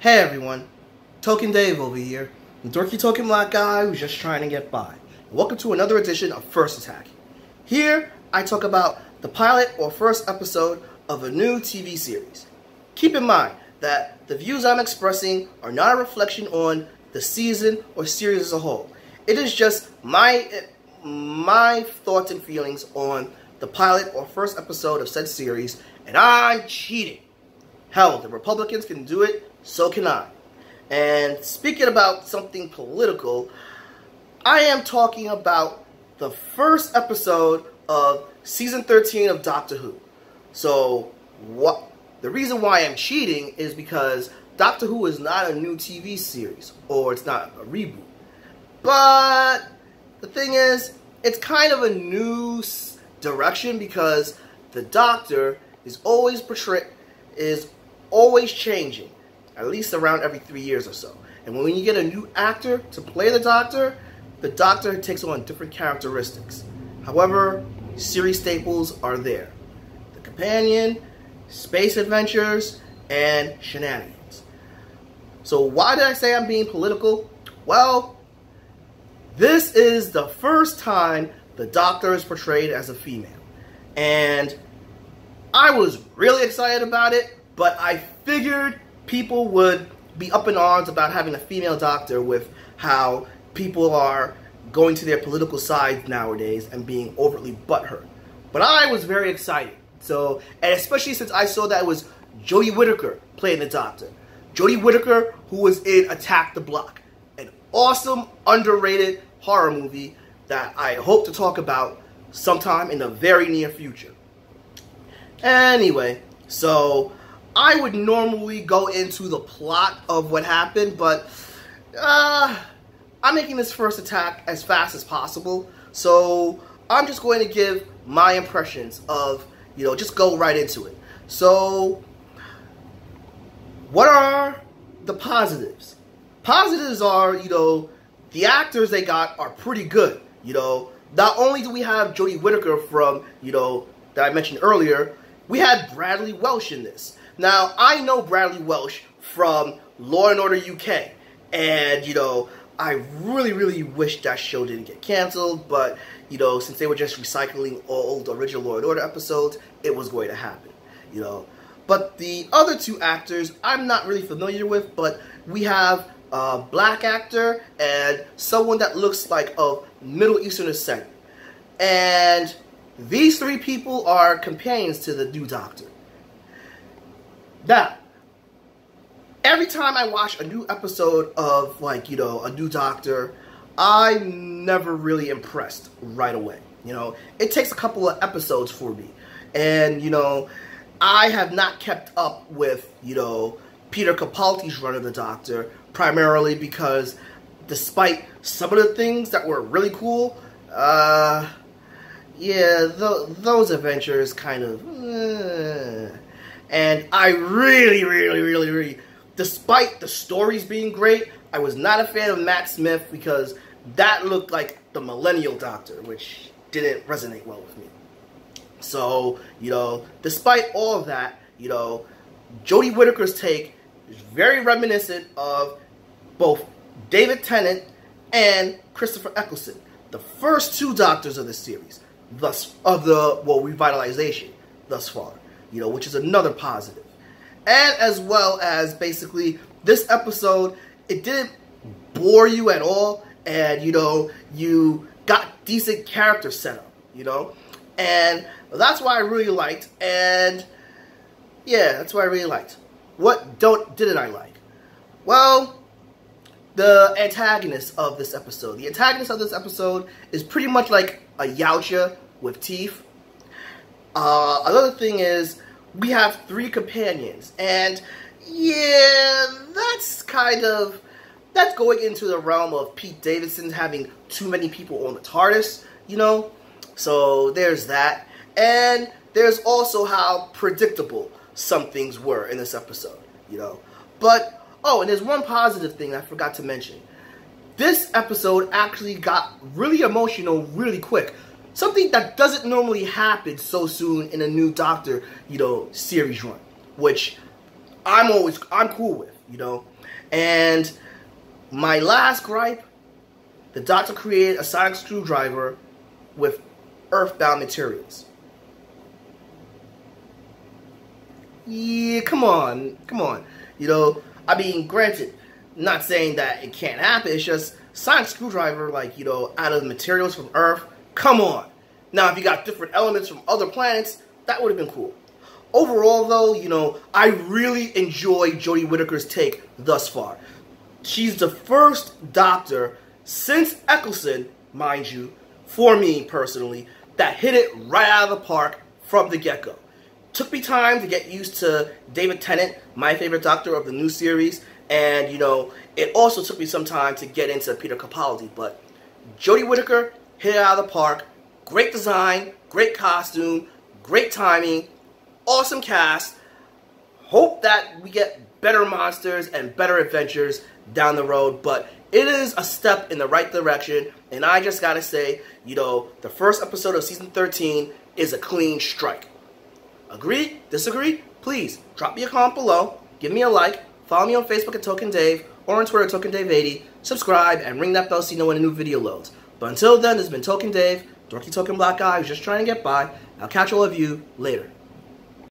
Hey everyone, Token Dave over here, the dorky token black guy who's just trying to get by. Welcome to another edition of First Attack. Here, I talk about the pilot or first episode of a new TV series. Keep in mind that the views I'm expressing are not a reflection on the season or series as a whole. It is just my my thoughts and feelings on the pilot or first episode of said series, and I'm cheating. Hell, the Republicans can do it so can I. And speaking about something political, I am talking about the first episode of season 13 of Doctor Who. So, what the reason why I'm cheating is because Doctor Who is not a new TV series or it's not a reboot. But the thing is, it's kind of a new direction because the Doctor is always portrayed is always changing at least around every three years or so. And when you get a new actor to play the Doctor, the Doctor takes on different characteristics. However, series staples are there. The Companion, Space Adventures, and Shenanigans. So why did I say I'm being political? Well, this is the first time the Doctor is portrayed as a female. And I was really excited about it, but I figured people would be up in arms about having a female doctor with how people are going to their political sides nowadays and being overtly butthurt. But I was very excited. So, and especially since I saw that it was Jodie Whittaker playing the doctor. Jodie Whittaker, who was in Attack the Block, an awesome, underrated horror movie that I hope to talk about sometime in the very near future. Anyway, so I would normally go into the plot of what happened, but uh, I'm making this first attack as fast as possible. So I'm just going to give my impressions of, you know, just go right into it. So, what are the positives? Positives are, you know, the actors they got are pretty good. You know, not only do we have Jodie Whittaker from, you know, that I mentioned earlier, we had Bradley Walsh in this. Now, I know Bradley Walsh from Law and Order UK, and, you know, I really, really wish that show didn't get canceled, but, you know, since they were just recycling old original Law and Order episodes, it was going to happen, you know. But the other two actors, I'm not really familiar with, but we have a black actor and someone that looks like of Middle Eastern descent. And these three people are companions to the new Doctor. Now, every time I watch a new episode of, like, you know, a new Doctor, I'm never really impressed right away. You know, it takes a couple of episodes for me. And, you know, I have not kept up with, you know, Peter Capaldi's run of the Doctor, primarily because despite some of the things that were really cool, uh, yeah, th those adventures kind of, uh, and I really, really, really, really, despite the stories being great, I was not a fan of Matt Smith because that looked like the Millennial Doctor, which didn't resonate well with me. So, you know, despite all that, you know, Jodie Whittaker's take is very reminiscent of both David Tennant and Christopher Eccleston, the first two Doctors of the series, thus of the well revitalization thus far you know, which is another positive. And as well as basically this episode, it didn't bore you at all, and you know, you got decent character setup, you know, and that's why I really liked. And yeah, that's why I really liked. What don't didn't I like? Well, the antagonist of this episode. The antagonist of this episode is pretty much like a Yautja with teeth. Uh, another thing is, we have three companions, and yeah, that's kind of that's going into the realm of Pete Davison having too many people on the TARDIS, you know. So there's that, and there's also how predictable some things were in this episode, you know. But oh, and there's one positive thing I forgot to mention. This episode actually got really emotional really quick something that doesn't normally happen so soon in a new Doctor, you know, series run, which I'm always I'm cool with. you know. And my last gripe, the Doctor created a sonic screwdriver with earthbound materials. Yeah, come on, come on. You know, I mean, granted, not saying that it can't happen. It's just sonic screwdriver, like you know, out of materials from Earth. Come on. Now, if you got different elements from other planets, that would have been cool. Overall, though, you know, I really enjoy Jodie Whittaker's take thus far. She's the first Doctor since Eccleston, mind you, for me personally, that hit it right out of the park from the get-go. Took me time to get used to David Tennant, my favorite Doctor of the new series, and, you know, it also took me some time to get into Peter Capaldi, but Jodie Whittaker hit it out of the park. Great design, great costume, great timing, awesome cast. Hope that we get better monsters and better adventures down the road, but it is a step in the right direction, and I just gotta say, you know, the first episode of season 13 is a clean strike. Agree? Disagree? Please drop me a comment below, give me a like, follow me on Facebook at Token Dave, or on Twitter at Token Dave 80 subscribe, and ring that bell so you know when a new video loads. But until then, this has been Token Dave, Dorky Token Black Guy who's just trying to get by. I'll catch all of you later.